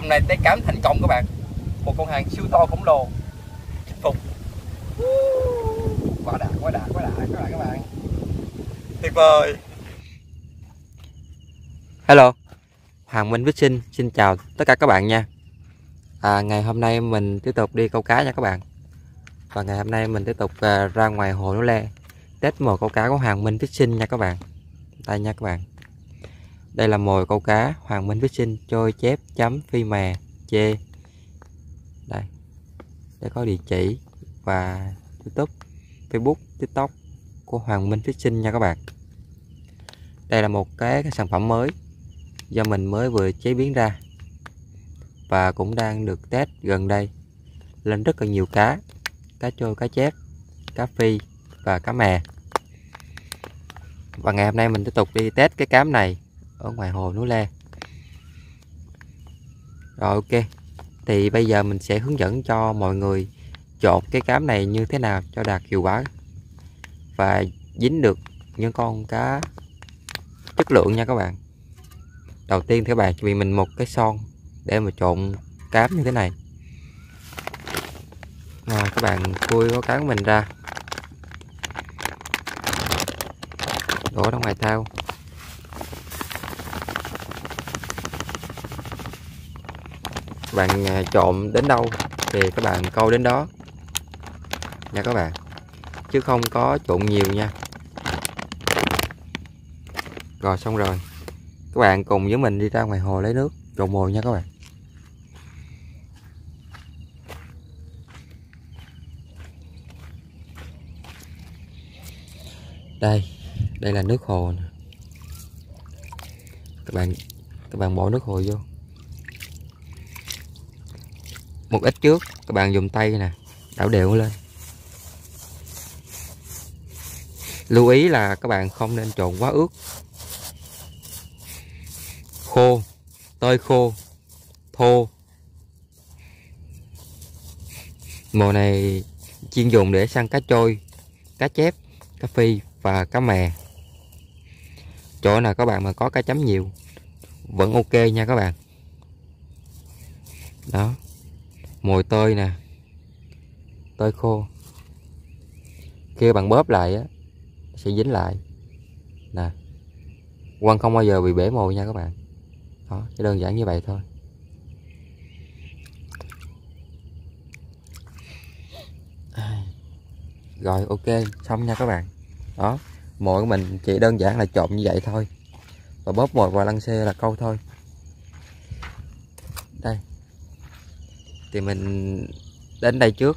hôm nay tới cám thành công các bạn. Một con hàng siêu to khổng lồ. Chinh phục. Quá đã quá đã quá đã các bạn các bạn. Tuyệt vời. Hello. Hoàng Minh Fishing xin chào tất cả các bạn nha. À, ngày hôm nay mình tiếp tục đi câu cá nha các bạn. Và ngày hôm nay mình tiếp tục à, ra ngoài hồ Núi Le. Test mồi câu cá của Hoàng Minh Fishing nha các bạn. Đây nha các bạn đây là mồi câu cá Hoàng Minh Fishing trôi chép chấm phi mè chê. Đây. Để có địa chỉ và youtube facebook tiktok của Hoàng Minh Fishing nha các bạn. Đây là một cái, cái sản phẩm mới do mình mới vừa chế biến ra và cũng đang được test gần đây. Lên rất là nhiều cá cá trôi cá chép cá phi và cá mè. Và ngày hôm nay mình tiếp tục đi test cái cám này ở ngoài hồ núi Le rồi, ok. Thì bây giờ mình sẽ hướng dẫn cho mọi người chột cái cám này như thế nào cho đạt hiệu quả và dính được những con cá chất lượng nha các bạn. Đầu tiên các bạn chuẩn bị mình một cái son để mà trộn cám như thế này. Rồi, các bạn khui có cám của mình ra. Đổ ra ngoài thao các bạn à, trộn đến đâu thì các bạn câu đến đó. Nha các bạn. Chứ không có trộn nhiều nha. Rồi, xong rồi. Các bạn cùng với mình đi ra ngoài hồ lấy nước, trộn mồi nha các bạn. Đây đây là nước hồ nè. Các bạn các bạn bỏ nước hồ vô một ít trước, các bạn dùng tay nè, đảo đều lên. Lưu ý là các bạn không nên trộn quá ướt. Khô, tơi khô, thô. Mồi này chuyên dùng để săn cá trôi, cá chép, cá phi và cá mè. Chỗ nào các bạn mà có cá chấm nhiều vẫn ok nha các bạn. Đó mồi tơi nè. Tơi khô. Khi bạn bóp lại á, sẽ dính lại. Nè. Quăng không bao giờ bị bể mồi nha các bạn. Đó, chỉ đơn giản như vậy thôi. Rồi, ok. Xong nha các bạn. Đó, mồi của mình chỉ đơn giản là trộn như vậy thôi. Và bóp mồi vào lăn xe là câu thôi đây thì mình đến đây trước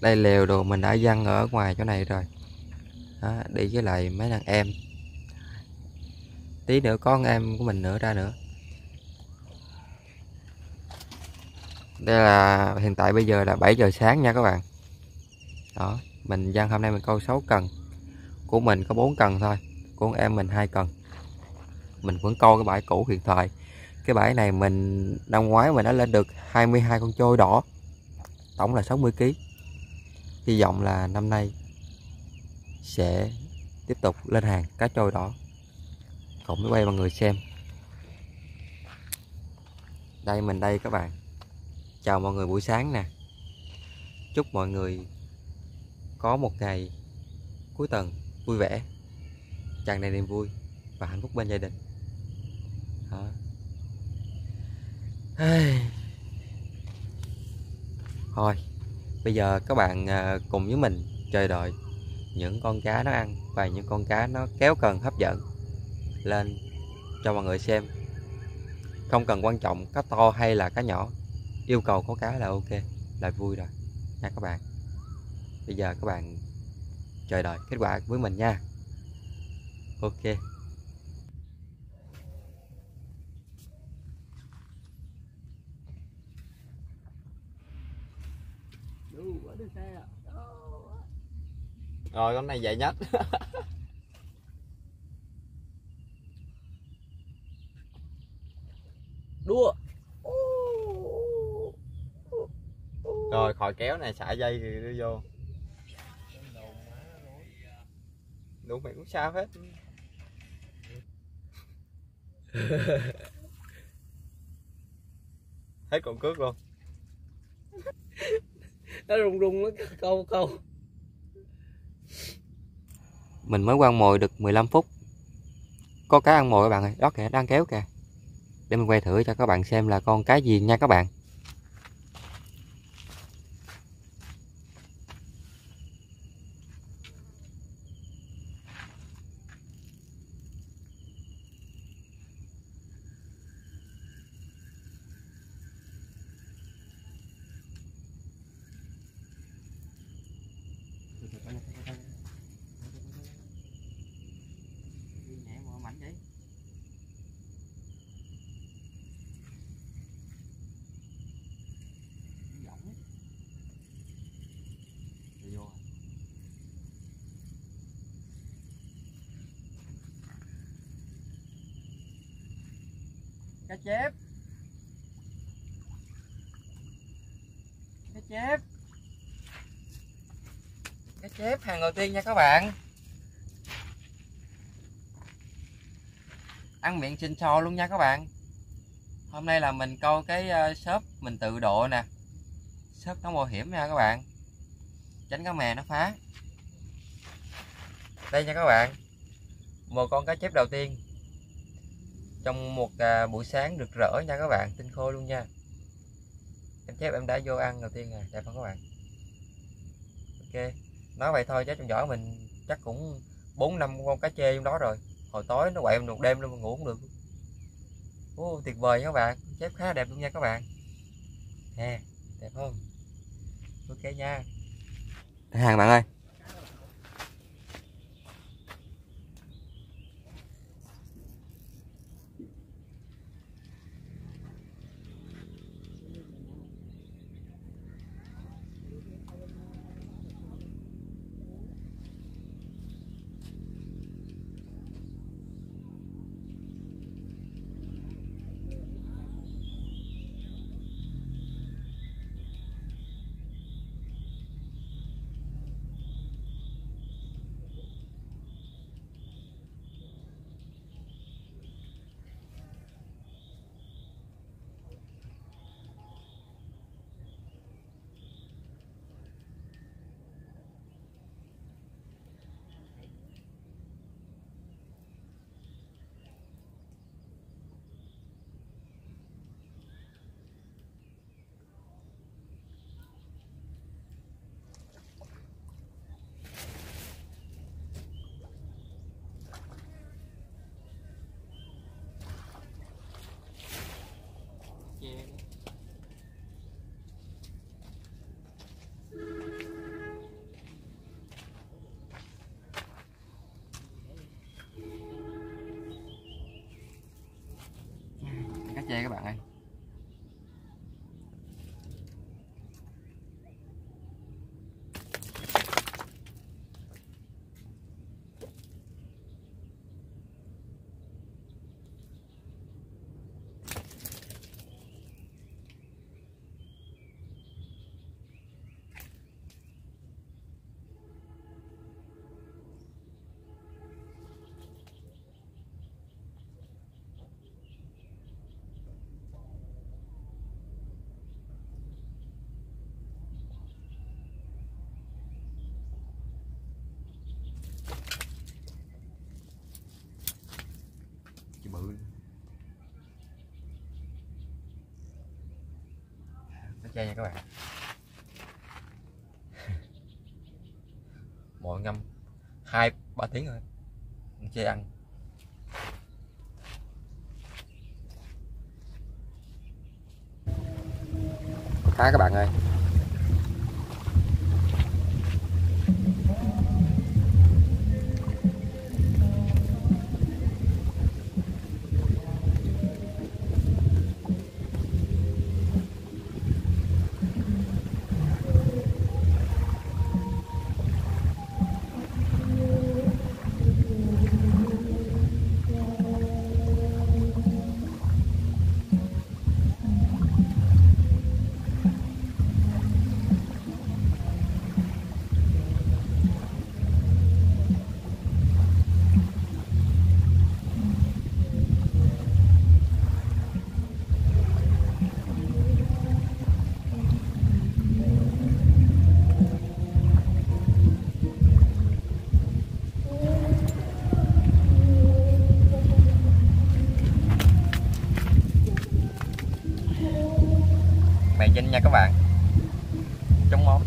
đây lều đồ mình đã dăng ở ngoài chỗ này rồi. Đó, đi với lại mấy thằng em. Tí nữa có con em của mình nữa ra nữa. Đây là hiện tại bây giờ là 7 giờ sáng nha các bạn. Đó mình dăng hôm nay mình câu 6 cần. Của mình có 4 cần thôi của em mình hai cần. Mình vẫn câu cái bãi cũ hiện tại cái bãi này mình năm ngoái mình đã lên được 22 con trôi đỏ. Tổng là 60 kg hy vọng là năm nay sẽ tiếp tục lên hàng cá trôi đỏ. Cộng mới quay mọi người xem. Đây mình đây các bạn. Chào mọi người buổi sáng nè. Chúc mọi người có một ngày cuối tuần vui vẻ, tràn đầy niềm vui và hạnh phúc bên gia đình. Đó thôi, bây giờ các bạn à, cùng với mình chờ đợi những con cá nó ăn và những con cá nó kéo cần hấp dẫn lên cho mọi người xem. Không cần quan trọng cá to hay là cá nhỏ, yêu cầu có cá là ok, là vui rồi nha các bạn. Bây giờ các bạn chờ đợi kết quả với mình nha. Ok. Rồi con này dậy nhất. Đua. Rồi khỏi kéo này xả dây thì đưa vô. Đủ mày cũng sao hết. Hết còn cước luôn nó rung rung nó câu câu. Mình mới quăng mồi được 15 phút. Có cá ăn mồi các bạn ơi, đó kìa, đang kéo kìa. Để mình quay thử cho các bạn xem là con cá gì nha các bạn. Cá chép. Cá chép chép hàng đầu tiên nha các bạn. Ăn miệng xin so luôn nha các bạn. Hôm nay là mình câu cái ờ, shop mình tự độ nè. Shop nó bảo hiểm nha các bạn. Tránh cá mè nó phá. Đây nha các bạn. Một con cá chép đầu tiên. Trong một ờ, buổi sáng rực rỡ nha các bạn, tinh khôi luôn nha. Em chép em đã vô ăn đầu tiên rồi, đẹp không các bạn? Ok nói vậy thôi chứ trong giỏ mình chắc cũng bốn năm con cá chê trong đó rồi. Hồi tối nó quậy một đêm luôn mà ngủ không được. Ô, tuyệt vời nha các bạn chép khá đẹp luôn nha các bạn. Nè đẹp không? Ok nha. Hàng bạn ơi. Nha các bạn. Mọi ngâm hai, ba tiếng rồi chơi chê ăn. Khá các bạn ơi. Nha các bạn. Trong món.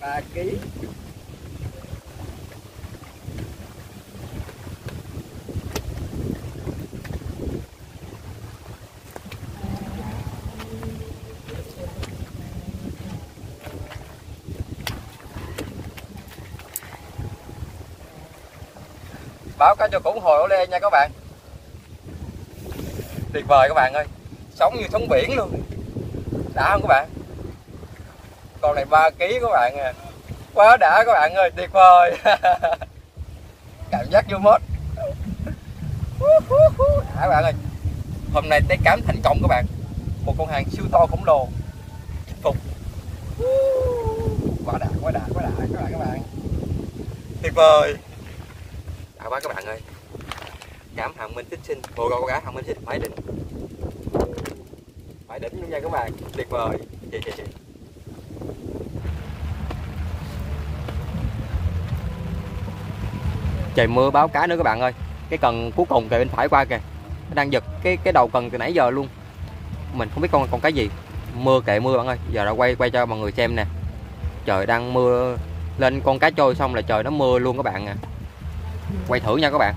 3 kg báo cáo cho cũng hồi ô lê nha các bạn. Tuyệt vời các bạn ơi. Sống như sống biển luôn. Đã không các bạn? Con này 3 kg các bạn à. Quá đã các bạn ơi, tuyệt vời. Cảm giác vô mốt. Đã các bạn ơi. Hôm nay tới cám thành công các bạn. Một con hàng siêu to khổng lồ. Phục. Quá đã quá đã quá đã các bạn các bạn. Tuyệt vời. Đã quá các bạn ơi. Cảm hàng minh tích sinh. Bộ câu cá hàng minh tích phải đỉnh. Phải đỉnh luôn nha các bạn. Tuyệt vời. Chị chị chị trời mưa báo cá nữa các bạn ơi. Cái cần cuối cùng kìa, bên phải qua kìa. Nó đang giật cái cái đầu cần từ nãy giờ luôn. Mình không biết con con cái gì. Mưa kệ mưa bạn ơi. Giờ đã quay quay cho mọi người xem nè. Trời đang mưa lên con cá trôi xong là trời nó mưa luôn các bạn à. Quay thử nha các bạn.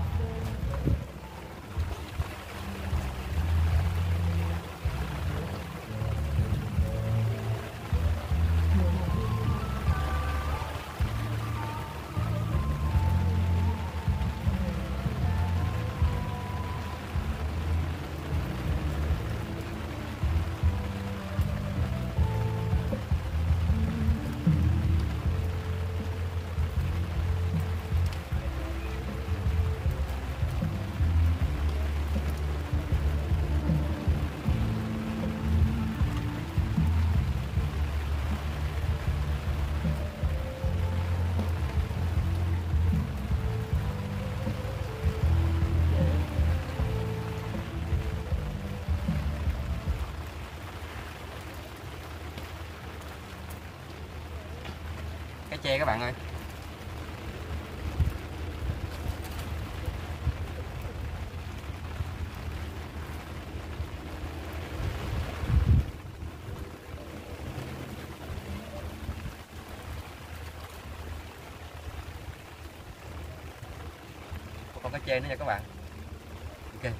Tre các bạn ơi. Còn cái tre nữa nha các bạn. Ok.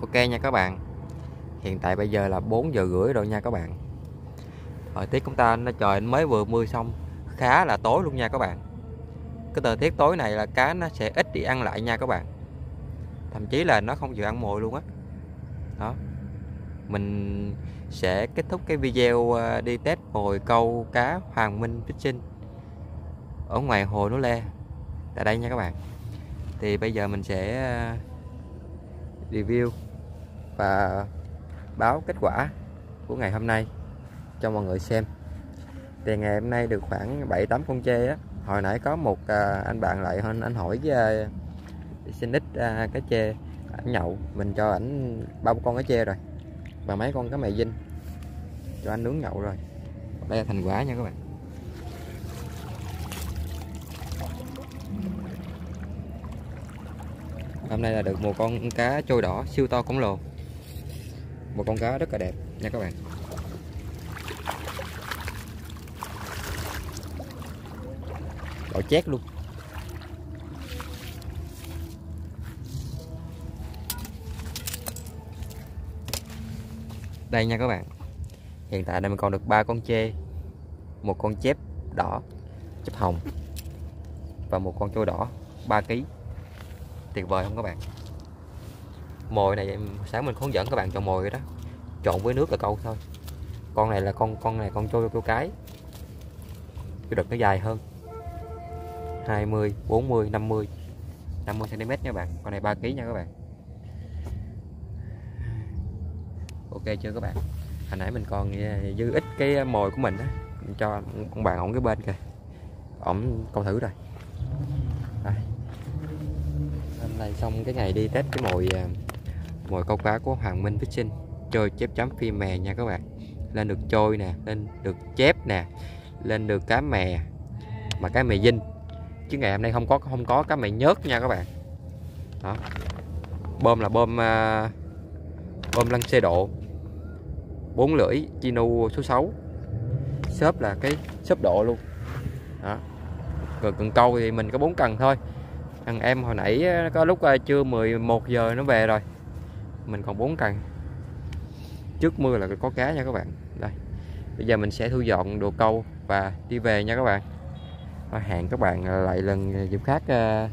Ok nha các bạn hiện tại bây giờ là 4 giờ rưỡi rồi nha các bạn. Thời tiết chúng ta, nó trời mới vừa mưa xong, khá là tối luôn nha các bạn. Cái thời tiết tối này là cá nó sẽ ít đi ăn lại nha các bạn. Thậm chí là nó không chịu ăn mồi luôn á. Đó. Mình sẽ kết thúc cái video ờ, đi test mồi câu cá Hoàng Minh Fishing ở ngoài hồ Núi Le. Tại đây nha các bạn. Thì bây giờ mình sẽ ờ, review và báo kết quả của ngày hôm nay cho mọi người xem. Thì ngày hôm nay được khoảng 7 8 con chê á. Hồi nãy có một à, anh bạn lại anh, anh hỏi với à, xin ít à, cá chê ảnh nhậu mình cho ảnh ba con cái chê rồi và mấy con cá mè dinh cho anh nướng nhậu rồi. Đây là thành quả nha các bạn. Hôm nay là được một con cá trôi đỏ siêu to khổng lồ một con cá rất là đẹp nha các bạn. Đỏ chét luôn. Đây nha các bạn. Hiện tại đây mình còn được ba con chê một con chép đỏ, chép hồng và một con trôi đỏ 3 kg tuyệt vời không các bạn? Mồi này, sáng mình hướng dẫn các bạn chọn mồi rồi đó. Trộn với nước là câu thôi. Con này là con con này con trôi câu cái. Cái đực nó dài hơn. 20 40 50 50 cm nha bạn. Con này 3 kg nha các bạn. Ok chưa các bạn? Hồi nãy mình còn à, dư ít cái à, mồi của mình đó mình cho con bạn ổng cái bên kìa. Ổng câu thử rồi. Đây. Hôm nay xong cái ngày đi test cái mồi à, mọi câu cá của Hoàng Minh Fishing chơi chép chấm phi mè nha các bạn. Lên được trôi nè lên được chép nè lên được cá mè mà cá mè dinh. Chứ ngày hôm nay không có không có cá mè nhớt nha các bạn. Đó. Bơm là bơm uh, bơm lăng xe độ. Bốn lưỡi chino số 6 xốp là cái xốp độ luôn. Đó. Rồi cần câu thì mình có bốn cần thôi. Thằng em hồi nãy à, có lúc chưa trưa 11 giờ nó về rồi mình còn bốn cần trước mưa là có cá nha các bạn. Đây, bây giờ mình sẽ thu dọn đồ câu và đi về nha các bạn. Hẹn các bạn lại lần dịp khác ờ,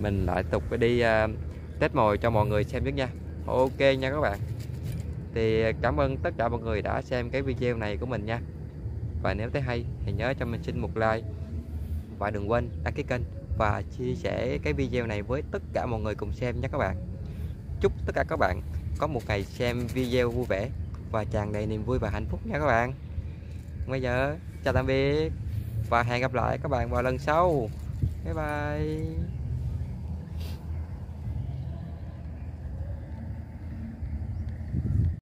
mình lại tục đi ờ, test mồi cho mọi người xem trước nha. Ok nha các bạn. Thì cảm ơn tất cả mọi người đã xem cái video này của mình nha. Và nếu thấy hay thì nhớ cho mình xin một like. Và đừng quên đăng ký kênh và chia sẻ cái video này với tất cả mọi người cùng xem nhé các bạn chúc tất cả các bạn có một ngày xem video vui vẻ và tràn đầy niềm vui và hạnh phúc nha các bạn. Bây giờ, chào tạm biệt và hẹn gặp lại các bạn vào lần sau. Bye bye.